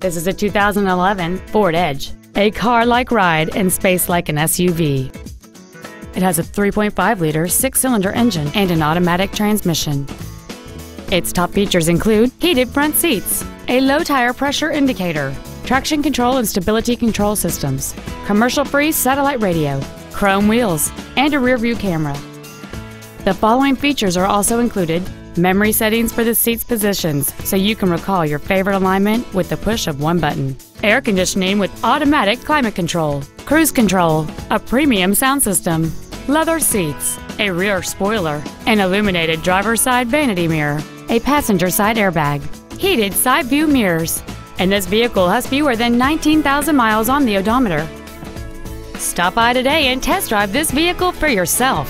This is a 2011 Ford Edge, a car-like ride and space like an SUV. It has a 3.5-liter six-cylinder engine and an automatic transmission. Its top features include heated front seats, a low tire pressure indicator, traction control and stability control systems, commercial-free satellite radio, chrome wheels, and a rear-view camera. The following features are also included memory settings for the seat's positions so you can recall your favorite alignment with the push of one button, air conditioning with automatic climate control, cruise control, a premium sound system, leather seats, a rear spoiler, an illuminated driver's side vanity mirror, a passenger side airbag, heated side view mirrors, and this vehicle has fewer than 19,000 miles on the odometer. Stop by today and test drive this vehicle for yourself.